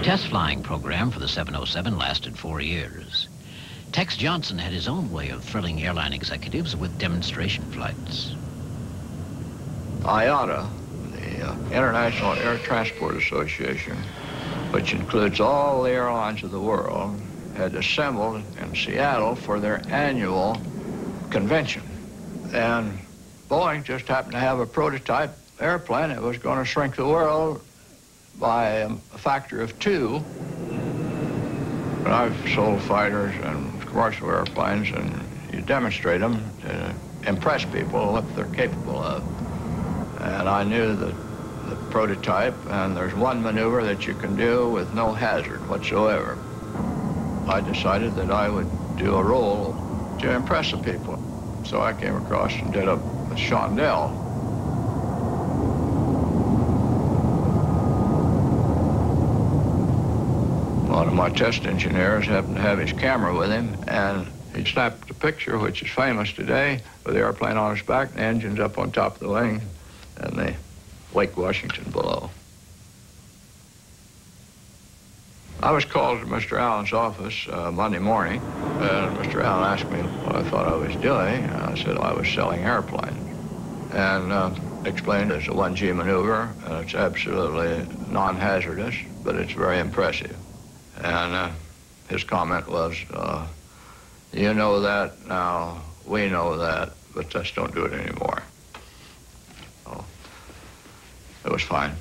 The test flying program for the 707 lasted four years. Tex Johnston had his own way of thrilling airline executives with demonstration flights. IATA, the uh, International Air Transport Association, which includes all the airlines of the world, had assembled in Seattle for their annual convention. And Boeing just happened to have a prototype airplane that was going to shrink the world by a factor of two. But I've sold fighters and commercial airplanes, and you demonstrate them to impress people what they're capable of. And I knew the prototype, and there's one maneuver that you can do with no hazard whatsoever. I decided that I would do a roll to impress the people. So I came across and did a, a chandelle. One of my test engineers happened to have his camera with him, and he snapped a picture, which is famous today, with the airplane on its back, the engines up on top of the wing, and the Lake Washington below. I was called to Mr. Allen's office uh, Monday morning, and Mr. Allen asked me what I thought I was doing. And I said I was selling airplanes. And uh, explained it's a 1G maneuver, and it's absolutely non-hazardous, but it's very impressive. And uh, his comment was, uh, you know that now, we know that, but just don't do it anymore. So it was fine.